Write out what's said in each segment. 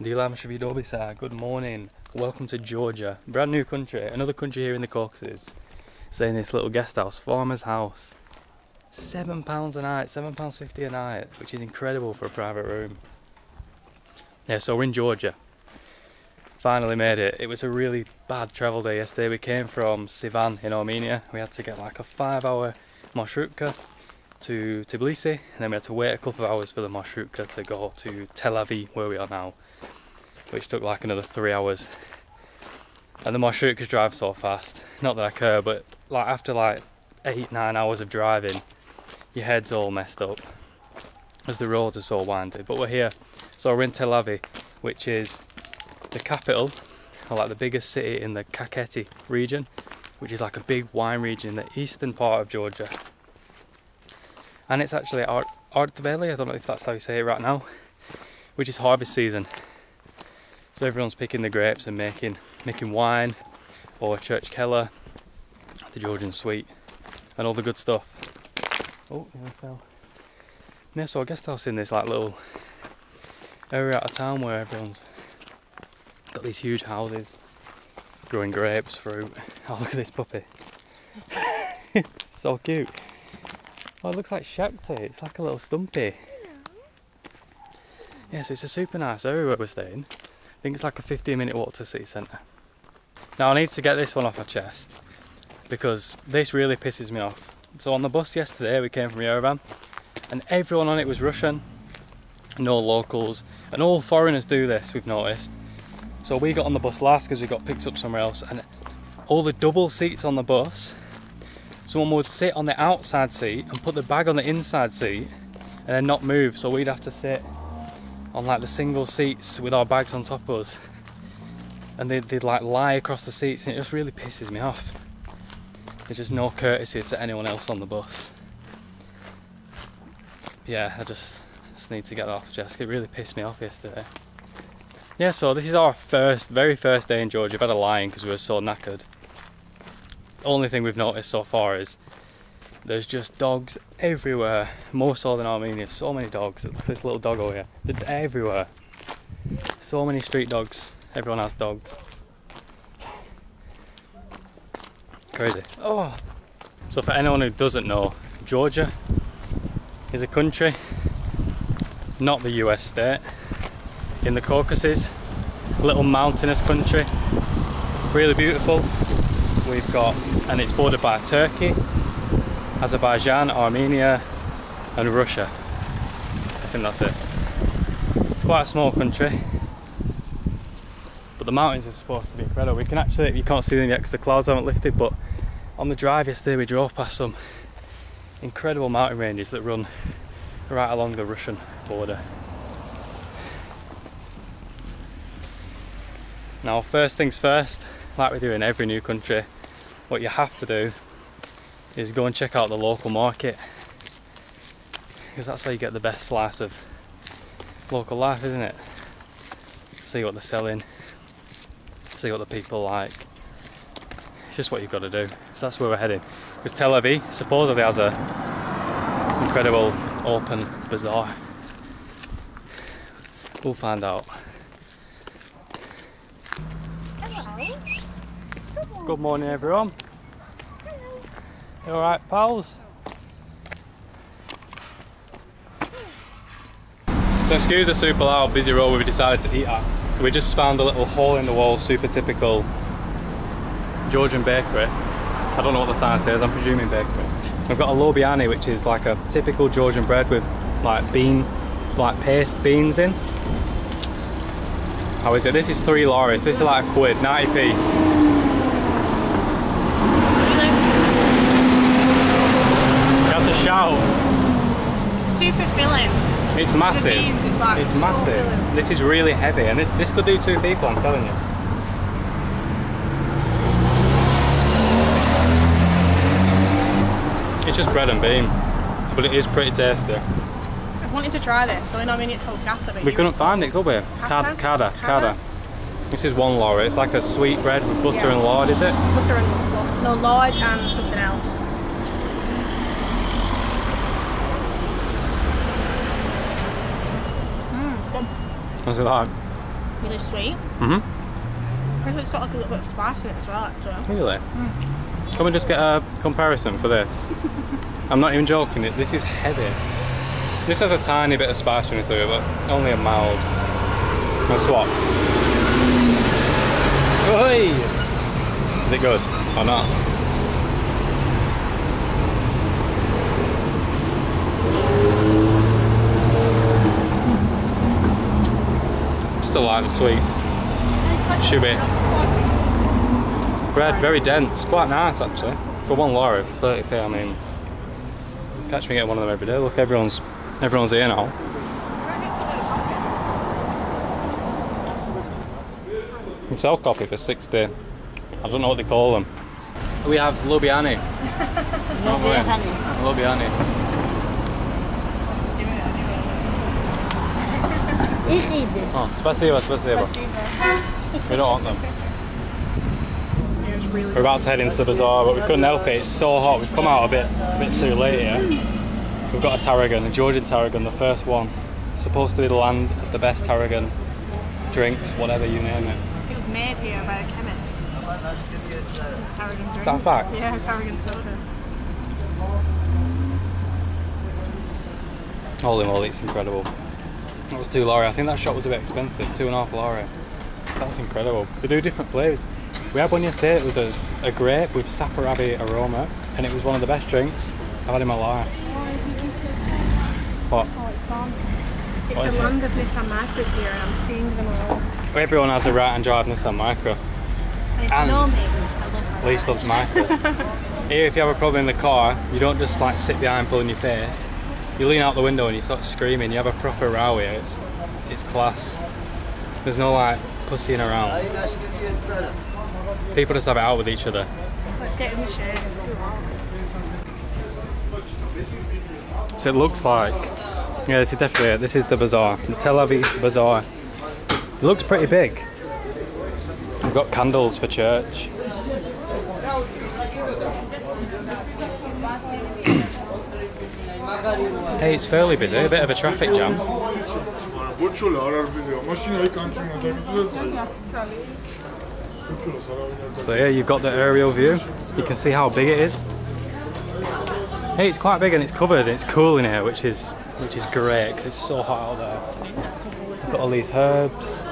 Dilam Shavidobisa, good morning. Welcome to Georgia, brand new country, another country here in the Caucasus. Stay in this little guest house, farmer's house. Seven pounds a night, seven pounds fifty a night, which is incredible for a private room. Yeah, so we're in Georgia. Finally made it. It was a really bad travel day yesterday. We came from Sivan in Armenia. We had to get like a five hour marshrutka to Tbilisi, and then we had to wait a couple of hours for the marshrutka to go to Telavi, where we are now which took like another three hours. And the marshrutkas drive so fast. Not that I care, but like after like eight, nine hours of driving, your head's all messed up as the roads are so windy. But we're here, so we're in Telavi, which is the capital, or like the biggest city in the Kakheti region, which is like a big wine region in the eastern part of Georgia. And it's actually Art Artveli, I don't know if that's how you say it right now, which is harvest season. So everyone's picking the grapes and making making wine or churchkela, the Georgian sweet, and all the good stuff. Oh, yeah, I fell. Yeah, so I guess I was in this like little area out of town where everyone's got these huge houses growing grapes, fruit. Oh, look at this puppy. so cute. Oh, it looks like Shakti. It's like a little stumpy. Yeah, so it's a super nice area where we're staying. I think it's like a 15 minute walk to city centre. Now I need to get this one off my chest because this really pisses me off. So on the bus yesterday we came from Yerevan and everyone on it was Russian, no locals, and all foreigners do this we've noticed. So we got on the bus last because we got picked up somewhere else and all the double seats on the bus, someone would sit on the outside seat and put the bag on the inside seat and then not move so we'd have to sit on like the single seats with our bags on top of us. And they'd, they'd like lie across the seats and it just really pisses me off. There's just no courtesy to anyone else on the bus. Yeah I just, just need to get off chest it really pissed me off yesterday. Yeah so this is our first very first day in Georgia. I've had a line because we were so knackered. Only thing we've noticed so far is there's just dogs everywhere, more so than Armenia. So many dogs. This little dog over here, they're everywhere. So many street dogs. Everyone has dogs. Crazy. Oh. So for anyone who doesn't know, Georgia is a country, not the US state, in the Caucasus, little mountainous country, really beautiful. We've got, and it's bordered by Turkey, Azerbaijan, Armenia, and Russia. I think that's it. It's quite a small country, but the mountains are supposed to be incredible. We can actually, you can't see them yet because the clouds haven't lifted, but on the drive yesterday we drove past some incredible mountain ranges that run right along the Russian border. Now, first things first, like we do in every new country, what you have to do is go and check out the local market because that's how you get the best slice of local life isn't it? See what they're selling see what the people like. It's just what you've got to do. So that's where we're heading. Because Telavi supposedly has a incredible open bazaar. We'll find out. Good morning everyone alright, pals? So excuse the super loud busy road we decided to eat at. We just found a little hole in the wall, super typical Georgian bakery. I don't know what the sign says, I'm presuming bakery. We've got a lobiani, which is like a typical Georgian bread with like bean, like paste beans in. How is it? This is three laris. This is like a quid, 90p. Shout. Super filling. It's massive. it's, like it's massive. So this is really heavy, and this this could do two people. I'm telling you. It's just bread and bean, but it is pretty tasty. I've wanted to try this, so I know I mean it's called gata, but we couldn't find it, could we? Kada, kada, kada. This is one lard. It's like a sweet bread with butter yeah. and lard, is it? Butter and no lard and Was it like? really sweet. Mm-hmm. Whereas it's got like a little bit of spice in it as well, actually. Really? Can we just get a comparison for this? I'm not even joking. It This is heavy. This has a tiny bit of spice running through it, but only a mild. Let's swap. Oi! Is it good or not? Just a light and sweet. Chewy. Bread, very dense, quite nice actually. For one lari, for 30p, I mean, catch me getting one of them every day. Look, everyone's everyone's here now. You can sell coffee for 60. I don't know what they call them. We have Lubiani. Lubiani. Ich rede. Oh, spasiba, spasiba. We don't want them. Yeah, it's really We're about to head into the bazaar, but we couldn't help it. It's so hot. We've come out a bit, a bit too late here. We've got a tarragon, a Georgian tarragon, the first one. It's supposed to be the land of the best tarragon drinks, whatever you name it. It was made here by a chemist. It's Tarragon drink. that a fact? Yeah, Tarragon soda. Holy moly, it's incredible. That was two lari. I think that shot was a bit expensive, two and a half lari. That's incredible. They do different flavours. We had one yesterday. It was a, a grape with saperavi aroma, and it was one of the best drinks I've had in my life. What? Oh, it's gone. It's What the it? land of Nissan Micras here, and I'm seeing them all. Everyone has a right and drive Nissan Micra. And And- you know me, I love Leash loves micras. Here, if you have a problem in the car, you don't just like sit behind pulling your face. You lean out the window and you start screaming. You have a proper row here. It's, it's class. There's no like pussying around. People just have it out with each other. Let's get in the shade, it's too hot. So it looks like, yeah, this is definitely it. This is the bazaar, the Telavi bazaar. It looks pretty big. We've got candles for church. Hey, it's fairly busy. A bit of a traffic jam. So yeah, you've got the aerial view. You can see how big it is. Hey, it's quite big and it's covered. And it's cool in here, which is which is great because it's so hot out there. We've got all these herbs.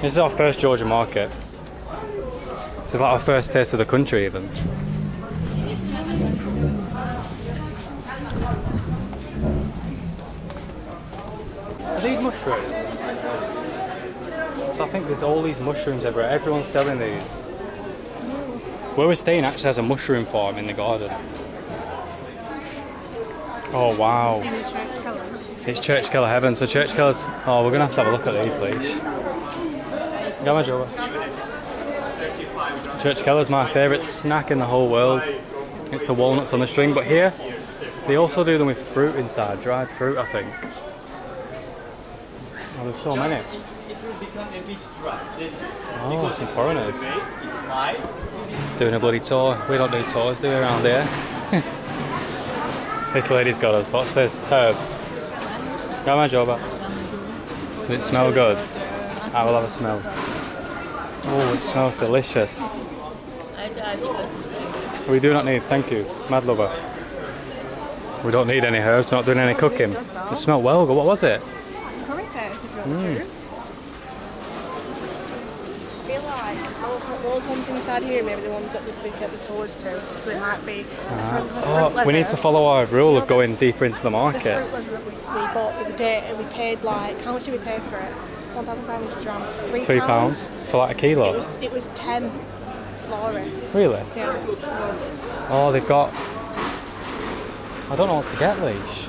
This is our first Georgia market. This is like our first taste of the country, even. Are these mushrooms? So I think there's all these mushrooms everywhere. Everyone's selling these. Where we're staying actually has a mushroom farm in the garden. Oh wow. See the church colours. It's Churchkela Heaven. So Churchkela's. Oh, we're gonna have to have a look at these, please. Churchkela's my favourite snack in the whole world. It's the walnuts on the string, but here they also do them with fruit inside, dried fruit, I think. Oh, there's so many. It will become a bit dry. That's it. Oh, some foreigners It's high. doing a bloody tour. We don't do tours, do we, around here? this lady's got us. What's this? Herbs. Got my job. Does it smell good? I will have a smell. Oh, it smells delicious. We do not need, thank you, Mad Lover. We don't need any herbs, not doing any cooking. It smelled well good. What was it? Curry paste if you want to. I feel like those ones inside here, maybe the ones that they take the tours to, so they might be. Ah. Oh, we need to follow our rule of going deeper into the The market. fruit leather we, bought the other day, we paid like, how much did we pay for it? 1,500 dirham. Three, Three pounds for like a It kilo. was, it was 10 lari. Really? Yeah. Oh, they've got. I don't know what to get, leash.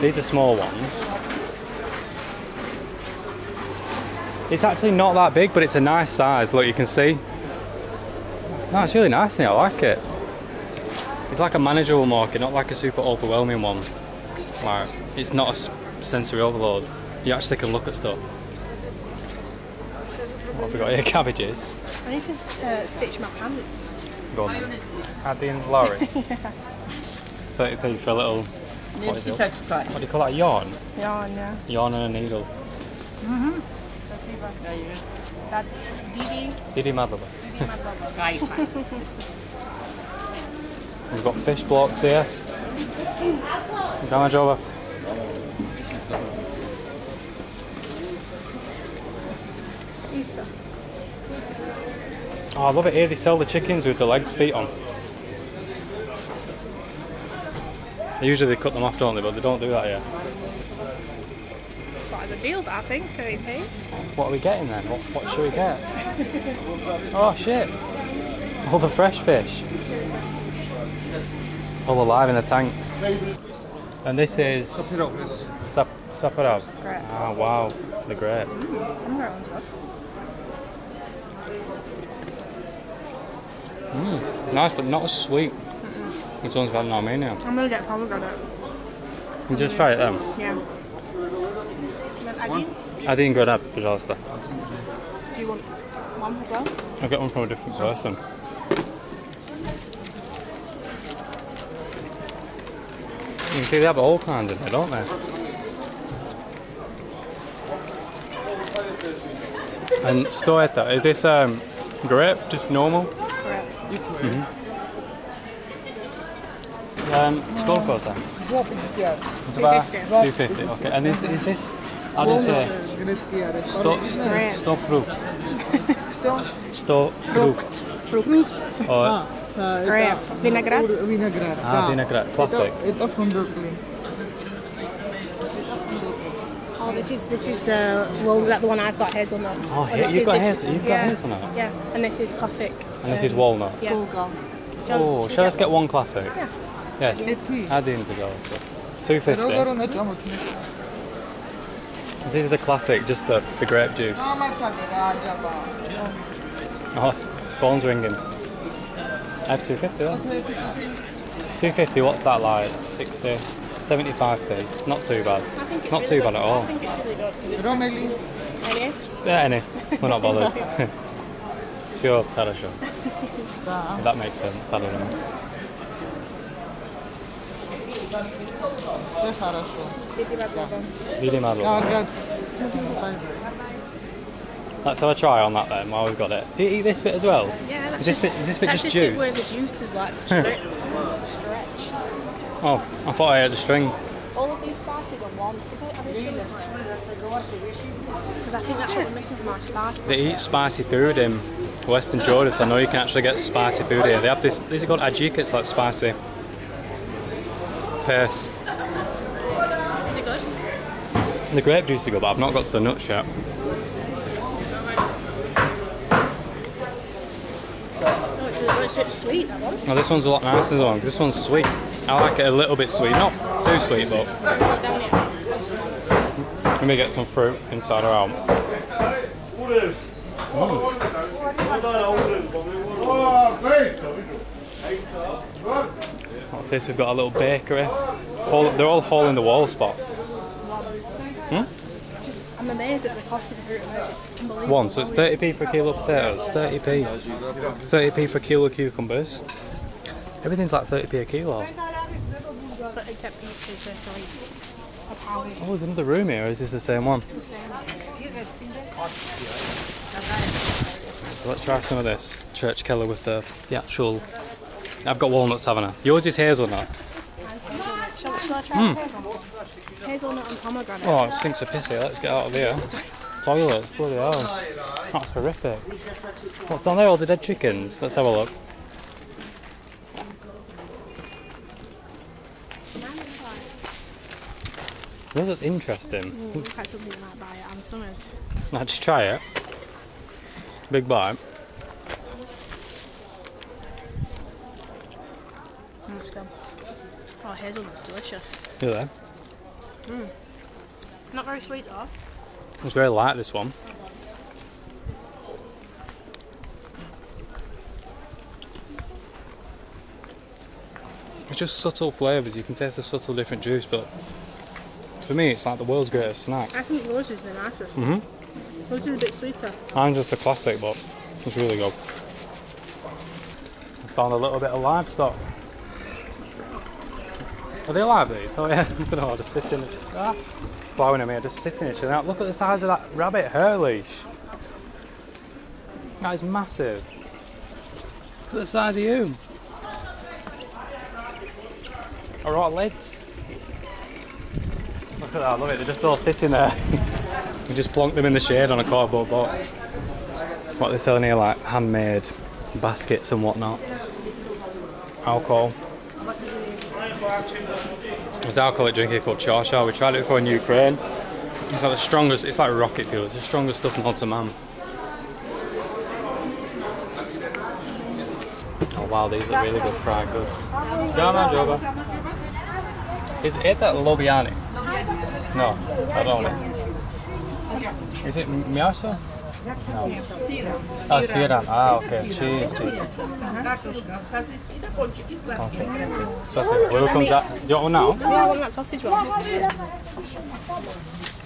These are small ones. It's actually not that big, but it's a nice size. Look, you can see. No, it's really nice now. I like it. It's like a manageable market, not like a super overwhelming one. Like, it's not a sensory overload. You actually can look at stuff. What have we got here? Cabbages. I need to uh, stitch my pants. Go on. then. Add the in lari. 30p for a little. What is it? What do you call that? A yarn? Yeah, yeah. Yarn and a needle. Didi. Didi Mababa. Didi Mababa. We've got fish blocks here. Grandma Jova. Oh, I love it here. They sell the chickens with the legs, feet on. Usually they cut them off, don't they? But they don't do that here. Quite a good deal, I think. 30p. What are we getting then? What, what should we get? oh shit! All the fresh fish. All alive in the tanks. And this is Sap Saparab. Great. Ah wow, the right on top. Nice, but not as sweet. This one's got in Armenia. I'm gonna get pomegranate. You just try it then. Yeah. Then Aggie, I didn't grab pожалуйста. do you want one as well? I'll get one from a different person. You can see they have all kinds in there, don't they? And что это? Is this um, grape, just normal? Correct. Um, сколько это? 250. 250, okay. And is, is this, how do you say? Грецкий арест. 100, Great. 100 frukt. Что? 100 frukt. Fruit. Or, А, это Grape. Виноград. ур- Виноград, а, да. виноград, Это, classic. это фундуклин. Oh, this is this is uh, well, that the one I've got hazelnut. Oh, And yeah, this you've is got this- hazel- you've got yeah, hazelnut? Yeah, and this is classic. and this is um, walnut. Yeah. Сколько? John, Oh, should shall we us get one classic? Yeah. Yes. Эти. Один, пожалуйста. 250. Рогору This is the classic, just the, the grape juice. Oh, phone's ringing. I have two fifty. Two fifty. what's that like? 60, 75p. Not too bad. Not too bad at all. I think it's really good. Any? Yeah, any. We're not bothered. it's your terrace. that makes sense, I don't know. Все хорошо. Didi Madaba. Really mad love. Каргат. Let's have a try on that then while we've got it. Do you eat this bit as well? Yeah, that's Is this just, bit- is this bit that's just just juice? where the juice is like stripped, stretched. Oh, I thought I had a string. All of these spices are one. Because I think that's what we're missing from our spice. They eat spicy food in Western Jordan, so I know you can actually get spicy food here. They have this, these are called ajik, it's like spicy paste. Is it good? The grape juice is good, but I've not got to the nuts yet. Oh, it's really good. It's, it's sweet, that one. Now this one's a lot nicer than the one, 'cause this one's sweet. I like it a little bit sweet, not too sweet, but Down here. let me get some fruit inside or out. Ah, feito. What's this? We've got a little bakery. They're all hole in the wall spots. Hmm? Just, I'm amazed at the cost of the fruit and veg. One, so it's 30p for a kilo of potatoes, 30p. 30p for a kilo of cucumbers. Everything's like 30p a kilo. But except peach is just like a pound. Oh, there's another room here, or is this the same one? So let's try some of this churchkela with the, the actual. I've got walnuts, haven't I? Yours is hazelnut. Shall, shall I try hazelnut? Hazelnut and pomegranate. Oh, it stinks of piss here. Let's get out of here. Toilets, bloody hell. That's horrific. What's down there? All the dead chickens. Let's have a look. This is interesting. Mm, like something you might buy at Ann Summers. Let's just try it. Big bite. Mm, it's good. Oh, hazelnut's delicious. Yeah. there? Not very sweet though. It's very light, this one. It's just subtle flavours. You can taste the subtle different juice, but for me, it's like the world's greatest snack. I think yours is the nicest. Mm hmm Yours is a bit sweeter. I'm just a classic, but it's really good. I found a little bit of livestock. Are they alive these? Oh yeah, don't know, I'll just sit in it. Ah. plowing them here, just sitting here chilling out. Look at the size of that rabbit hair leash. That is massive. Look at the size of you. Our legs. Look at that, I love it. They're just all sitting there. we just plonked them in the shade on a cardboard box. What they're selling here, like handmade baskets and whatnot. Alcohol. There's alcoholic drink here called Chacha. We tried it before in Ukraine. It's like the strongest, it's like rocket fuel. It's the strongest stuff known to man. Oh wow, these are really good fried goods. Is it that Lobiani? No, I don't know. Is it miasto? No. Oh, siram. Ah, okay. Cheese, cheese. Okay. Спасибо. Welcome za... Do you want one now? Yeah, I want that sausage one.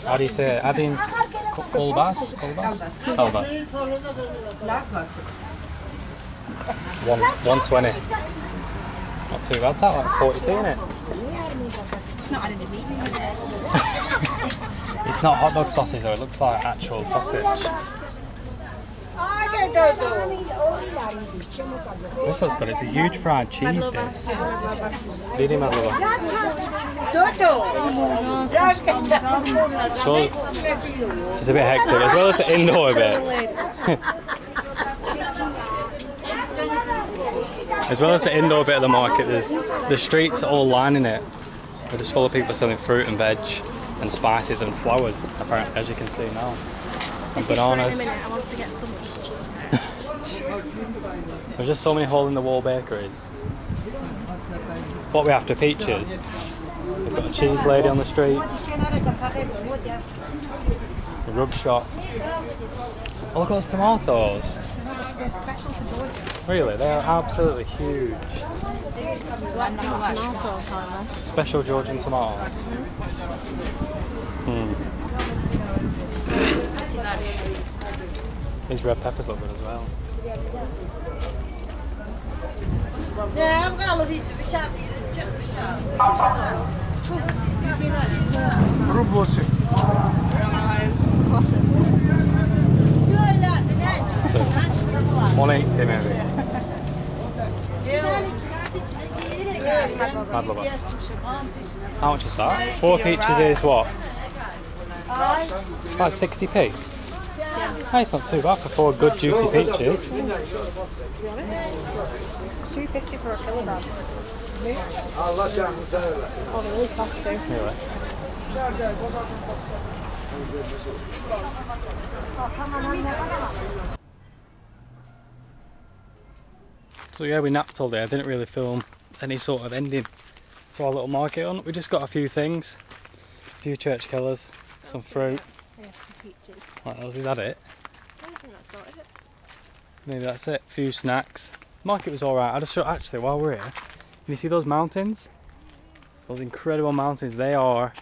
How do you say it? Adin ko- kolbas? Kolbas? Kolbas. One, 120. Not too bad that, like 40 in it. It's not added in meat. It's not hot dog sausage though, it looks like actual sausage. This looks good, it's a huge fried cheese this. Didi Madlova. So, it's a bit hectic, as well as the indoor bit. As well as the indoor bit of the market, there's the streets are all lining it. They're just full of people selling fruit and veg and spices and flowers, apparently, as you can see now. And bananas. There's just so many hole in the wall bakeries. What we after peaches? We've got a cheese lady on the street, a rug shop. Oh, look at those tomatoes. Really, they are absolutely huge. Special Georgian tomatoes. Hmm. These red peppers look good as well. Rubosi. 180 maybe. Mad lover. How much is that? Four peaches is what? About 60p. That's not too bad for four good juicy peaches. Two fifty for a kilogram. Oh, they're really soft too. So yeah, we napped all day. I didn't really film any sort of ending to our little market on. We just got a few things, a few churchkelas, some fruit. Yeah, some peaches. What else? Is that it? Think that's not it. Maybe that's it. A few snacks. Market was alright. I just showed, actually while we're here, can you see those mountains? Those incredible mountains. They are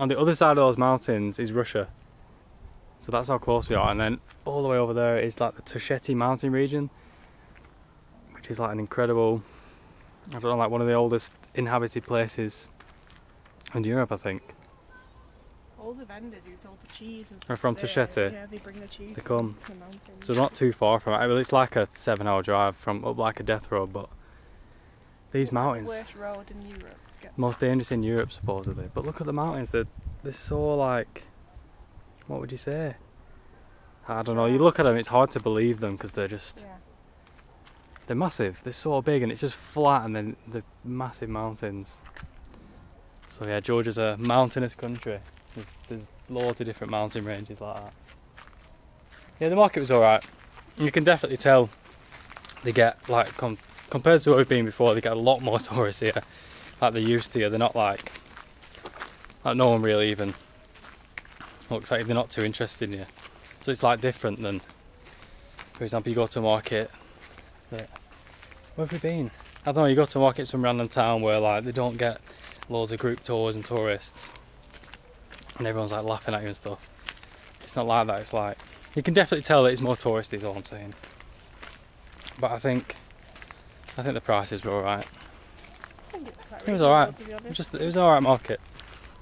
on the other side of those mountains is Russia. So that's how close we are. And then all the way over there is like the Tusheti mountain region, which is like an incredible, I don't know, like one of the oldest inhabited places in Europe, I think. All the vendors who sold the cheese and stuff. from today, Yeah, they bring the cheese. They come. the mountains. So not too far from it. Well, it's like a seven-hour drive from up like a death road, but these mountains. The worst road in Europe to get. most dangerous in Europe supposedly. But look at the mountains; they're they're so like, what would you say? I don't know. You look at them; it's hard to believe them because they're just Yeah. they're massive. They're so big, and it's just flat, and then the massive mountains. So yeah, Georgia's a mountainous country. There's there's loads of different mountain ranges like that. Yeah, the market was alright. You can definitely tell they get like com- compared to where we've been before, they get a lot more tourists here, like they used to. here. They're not like like no one really even looks like they're not too interested in you. So it's like different than, for example, you go to a market. That, where have we been? I don't know. You go to a market some random town where like they don't get loads of group tours and tourists, and everyone's like laughing at you and stuff. It's not like that. It's like you can definitely tell that it's more touristy. Is all I'm saying. But I think, I think the prices were alright. I think it's quite It was was honest. just it was alright market.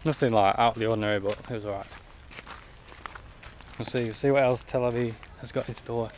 Nothing like out of the ordinary, but it was alright. We'll see. We'll see what else Telavi has got in store.